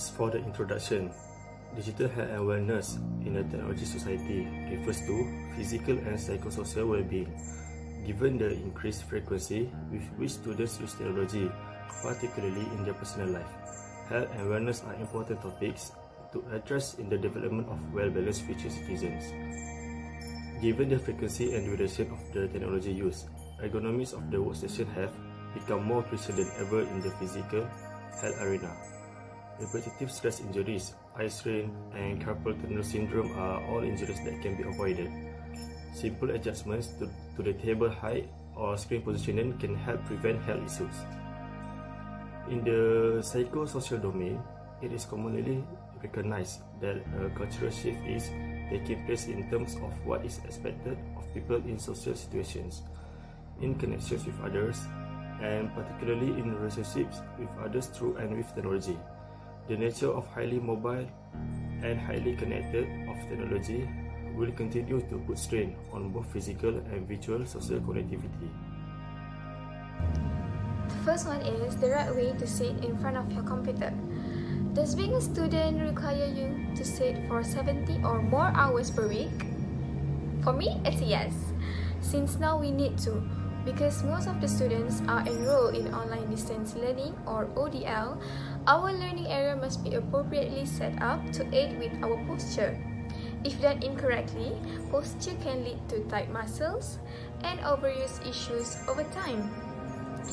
As for the introduction, digital health and wellness in a technology society refers to physical and psychosocial well-being. Given the increased frequency with which students use technology, particularly in their personal life, health and wellness are important topics to address in the development of well-balanced future citizens. Given the frequency and duration of the technology use, ergonomics of the workstation have become more crucial than ever in the physical health arena. Repetitive stress injuries, eye strain, and carpal tunnel syndrome are all injuries that can be avoided. Simple adjustments to, to the table height or screen positioning can help prevent health issues. In the psychosocial domain, it is commonly recognized that a cultural shift is taking place in terms of what is expected of people in social situations, in connections with others, and particularly in relationships with others through and with technology. The nature of highly mobile and highly connected of technology will continue to put strain on both physical and virtual social connectivity. The first one is the right way to sit in front of your computer. Does being a student require you to sit for 70 or more hours per week? For me, it's a yes, since now we need to because most of the students are enrolled in online distance learning or ODL, our learning area must be appropriately set up to aid with our posture. If done incorrectly, posture can lead to tight muscles and overuse issues over time.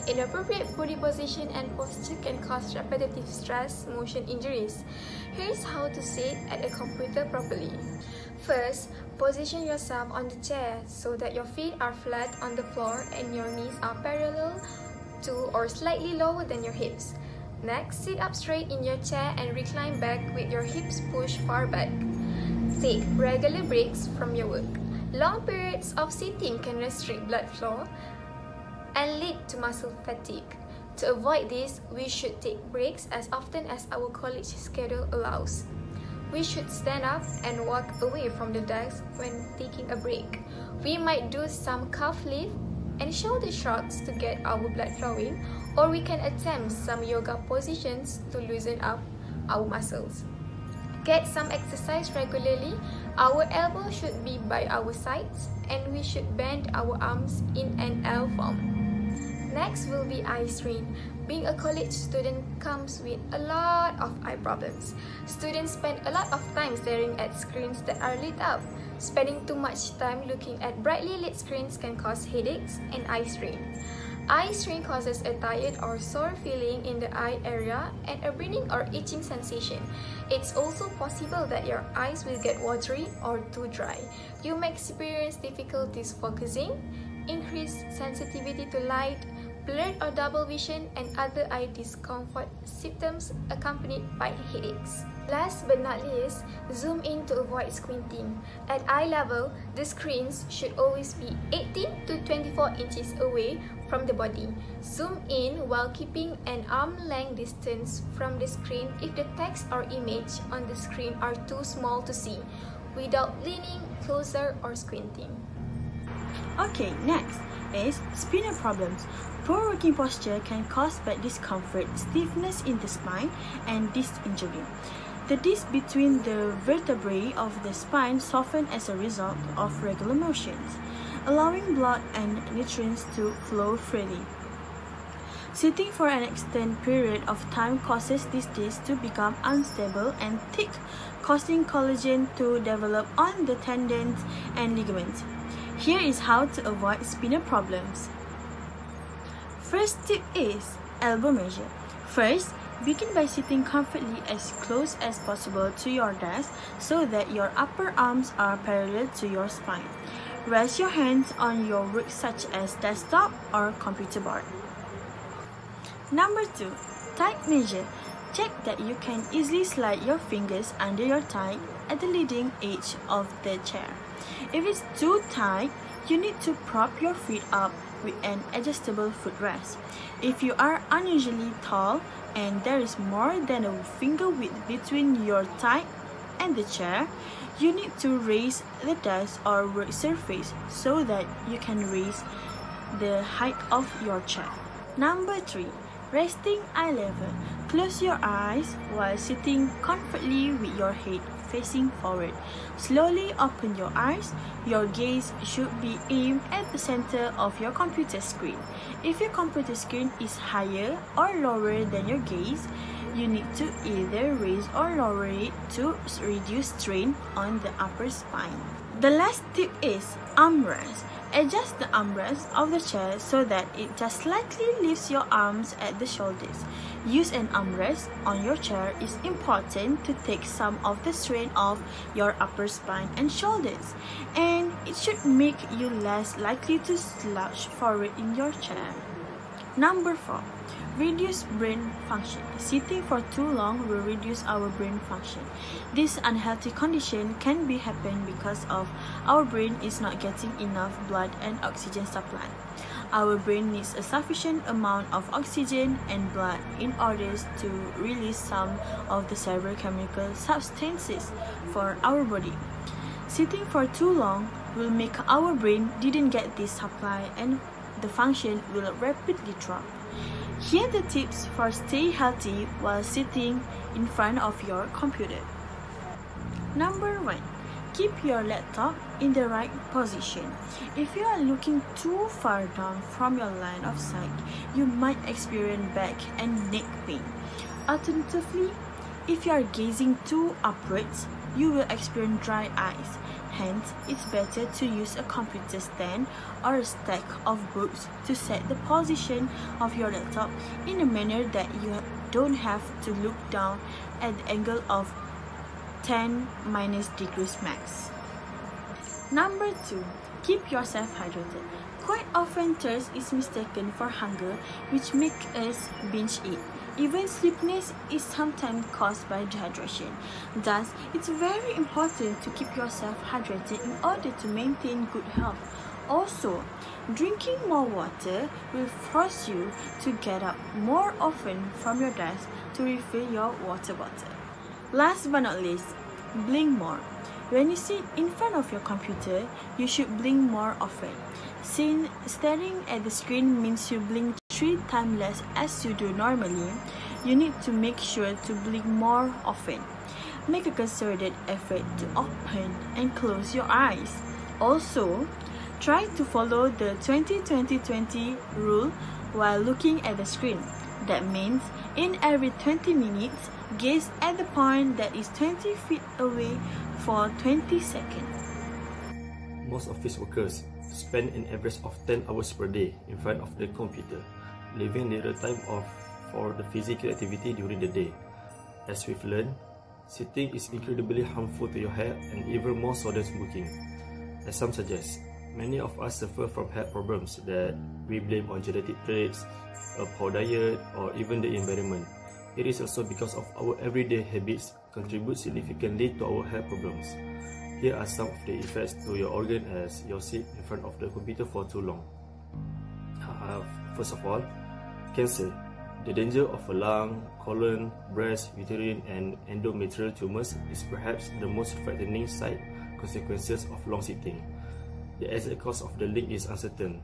Inappropriate body position and posture can cause repetitive stress motion injuries. Here's how to sit at a computer properly. First, position yourself on the chair so that your feet are flat on the floor and your knees are parallel to or slightly lower than your hips. Next, sit up straight in your chair and recline back with your hips pushed far back. Take regular breaks from your work. Long periods of sitting can restrict blood flow and lead to muscle fatigue. To avoid this, we should take breaks as often as our college schedule allows. We should stand up and walk away from the desk when taking a break. We might do some calf lift and shoulder shrugs to get our blood flowing, or we can attempt some yoga positions to loosen up our muscles. Get some exercise regularly. Our elbow should be by our sides and we should bend our arms in an L form. Next will be eye strain. Being a college student comes with a lot of eye problems. Students spend a lot of time staring at screens that are lit up. Spending too much time looking at brightly lit screens can cause headaches and eye strain. Eye strain causes a tired or sore feeling in the eye area and a burning or itching sensation. It's also possible that your eyes will get watery or too dry. You may experience difficulties focusing, increased sensitivity to light, blurred or double vision, and other eye discomfort symptoms accompanied by headaches. Last but not least, zoom in to avoid squinting. At eye level, the screens should always be 18 to 24 inches away from the body. Zoom in while keeping an arm length distance from the screen if the text or image on the screen are too small to see, without leaning closer or squinting. Okay, next is spinal problems. Poor working posture can cause back discomfort, stiffness in the spine, and disc injury. The disc between the vertebrae of the spine soften as a result of regular motions, allowing blood and nutrients to flow freely. Sitting for an extended period of time causes this disc to become unstable and thick, causing collagen to develop on the tendons and ligaments. Here is how to avoid spinal problems. First tip is elbow measure. First, begin by sitting comfortably as close as possible to your desk so that your upper arms are parallel to your spine. Rest your hands on your work such as desktop or computer board. Number 2. Tight measure. Check that you can easily slide your fingers under your thigh at the leading edge of the chair. If it's too tight, you need to prop your feet up with an adjustable footrest. If you are unusually tall and there is more than a finger width between your thigh and the chair, you need to raise the desk or work surface so that you can raise the height of your chair. Number 3. resting eye level. Close your eyes while sitting comfortably with your head facing forward. Slowly open your eyes. Your gaze should be aimed at the center of your computer screen. If your computer screen is higher or lower than your gaze, you need to either raise or lower it to reduce strain on the upper spine. The last tip is armrest. Adjust the armrest of the chair so that it just slightly lifts your arms at the shoulders. Use an armrest on your chair is important to take some of the strain off your upper spine and shoulders, and it should make you less likely to slouch forward in your chair. Number 4. Reduce brain function. Sitting for too long will reduce our brain function. This unhealthy condition can be happen because of our brain is not getting enough blood and oxygen supply. Our brain needs a sufficient amount of oxygen and blood in order to release some of the several chemical substances for our body. Sitting for too long will make our brain didn't get this supply and the function will rapidly drop. Here are the tips for stay healthy while sitting in front of your computer. Number 1. Keep your laptop in the right position. If you are looking too far down from your line of sight, you might experience back and neck pain. Alternatively, if you are gazing too upwards, you will experience dry eyes. Hence, it's better to use a computer stand or a stack of books to set the position of your laptop in a manner that you don't have to look down at the angle of 10 minus degrees max. Number 2. Keep yourself hydrated. Quite often thirst is mistaken for hunger which makes us binge eat. Even sleepiness is sometimes caused by dehydration. Thus, it's very important to keep yourself hydrated in order to maintain good health. Also, drinking more water will force you to get up more often from your desk to refill your water bottle. Last but not least, blink more. When you sit in front of your computer, you should blink more often. Since staring at the screen means you blink three times less as you do normally, you need to make sure to blink more often. Make a concerted effort to open and close your eyes. Also, try to follow the 20-20-20 rule while looking at the screen. That means in every 20 minutes, gaze at the point that is 20 feet away for 20 seconds. Most office workers spend an average of 10 hours per day in front of the computer leaving little time off for the physical activity during the day. As we've learned, sitting is incredibly harmful to your health and even more so than smoking. As some suggest, many of us suffer from health problems that we blame on genetic traits, a poor diet, or even the environment. It is also because of our everyday habits contribute significantly to our health problems. Here are some of the effects to your organ as you sit in front of the computer for too long. Uh, first of all, cancer. The danger of a lung, colon, breast, uterine, and endometrial tumors is perhaps the most frightening side consequences of long sitting. The exact cause of the link is uncertain,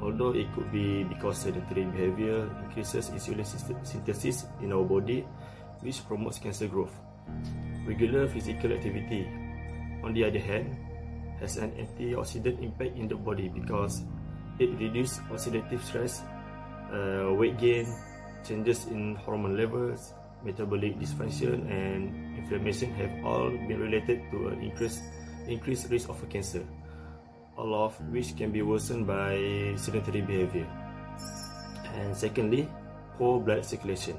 although it could be because sedentary behavior increases insulin synthesis in our body, which promotes cancer growth. Regular physical activity, on the other hand, has an antioxidant impact in the body because it reduces oxidative stress uh, weight gain, changes in hormone levels, metabolic dysfunction, and inflammation have all been related to an increased, increased risk of cancer, all of which can be worsened by sedentary behavior. And secondly, poor blood circulation.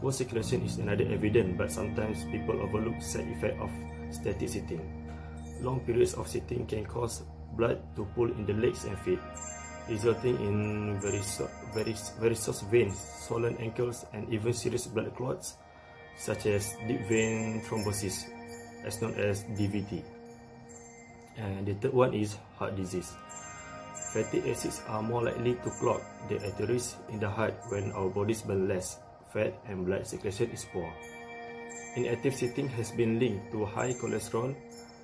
Poor circulation is another evidence, but sometimes people overlook side effect of static sitting. Long periods of sitting can cause blood to pool in the legs and feet, resulting in very, very, varicose veins, swollen ankles, and even serious blood clots, such as deep vein thrombosis, as known as DVT. And the third one is heart disease. Fatty acids are more likely to clog the arteries in the heart when our bodies burn less fat and blood circulation is poor. Inactive sitting has been linked to high cholesterol,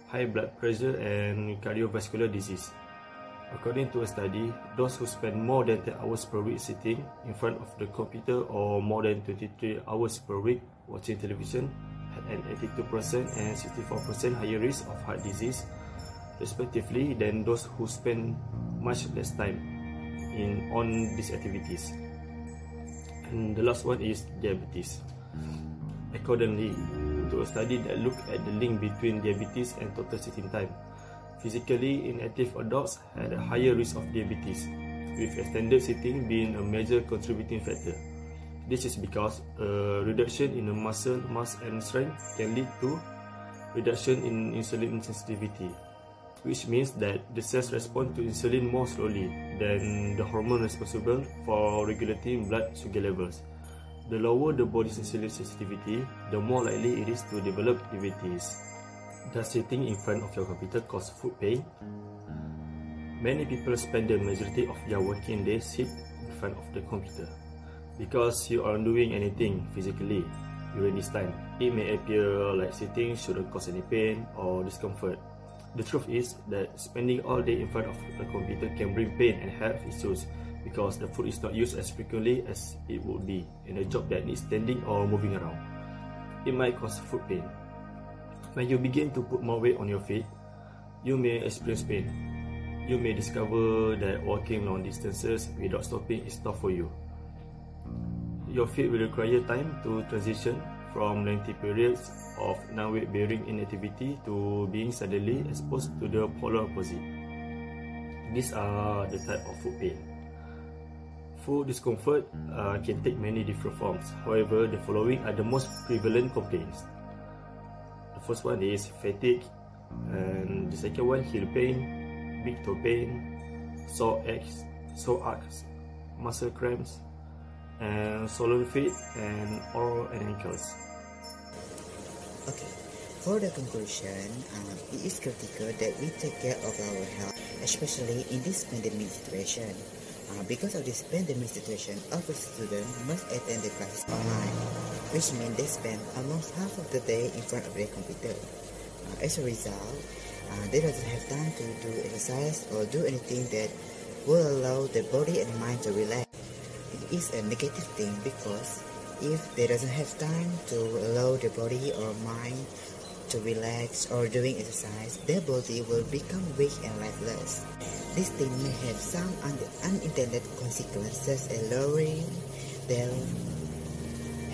high blood pressure, and cardiovascular disease. According to a study, those who spend more than 10 hours per week sitting in front of the computer or more than 23 hours per week watching television had an 82% and 64% higher risk of heart disease, respectively, than those who spend much less time in on these activities. And the last one is diabetes. Accordingly, to a study that looked at the link between diabetes and total sitting time, physically inactive adults had a higher risk of diabetes, with extended sitting being a major contributing factor. This is because a reduction in the muscle mass and strength can lead to reduction in insulin sensitivity, which means that the cells respond to insulin more slowly than the hormone responsible for regulating blood sugar levels. The lower the body's insulin sensitivity, the more likely it is to develop diabetes. Does sitting in front of your computer cause foot pain? Many people spend the majority of their working day sit in front of the computer. Because you aren't doing anything physically during this time, it may appear like sitting shouldn't cause any pain or discomfort. The truth is that spending all day in front of a computer can bring pain and health issues because the foot is not used as frequently as it would be in a job that needs standing or moving around. It might cause foot pain. When you begin to put more weight on your feet, you may experience pain. You may discover that walking long distances without stopping is tough for you. Your feet will require time to transition from lengthy periods of non-weight bearing inactivity to being suddenly exposed to the polar opposite. These are the type of foot pain. Foot discomfort uh, can take many different forms. However, the following are the most prevalent complaints first one is fatigue, and the second one heel pain, big toe pain, sore aches, sore arcs, muscle cramps, and swollen feet and or and ankles. Okay, for the conclusion, um, it is critical that we take care of our health, especially in this pandemic situation. Uh, because of this pandemic situation, our students must attend the classes online, which means they spend almost half of the day in front of their computer. Uh, as a result, uh, they doesn't have time to do exercise or do anything that will allow the body and mind to relax. It is a negative thing because if they doesn't have time to allow the body or mind to relax or doing exercise, their body will become weak and lifeless. This thing may have some un unintended consequences as lowering their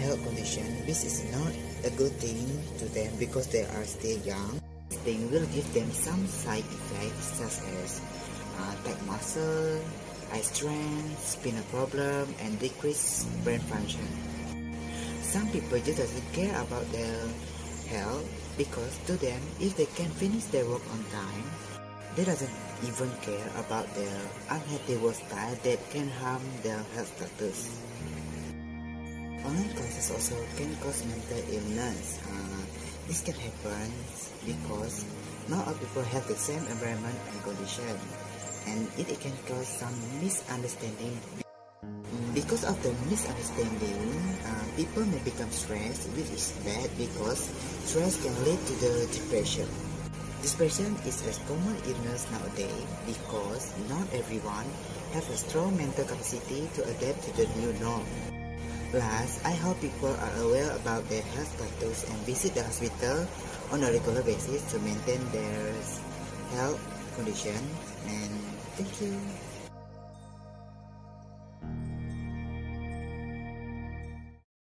health condition. This is not a good thing to them because they are still young. This thing will give them some side effects such as uh, tight muscle, eye strength, spinal problem, and decreased brain function. Some people just doesn't care about their health because to them, if they can finish their work on time, they doesn't even care about their unhealthy work style that can harm their health status. Online classes also can cause mental illness. Uh, this can happen because not all people have the same environment and condition, and it, it can cause some misunderstanding. Because of the misunderstanding, uh, people may become stressed, which is bad because stress can lead to the depression. Depression is a common illness nowadays because not everyone have a strong mental capacity to adapt to the new norm. Plus, I hope people are aware about their health status and visit the hospital on a regular basis to maintain their health condition. And thank you.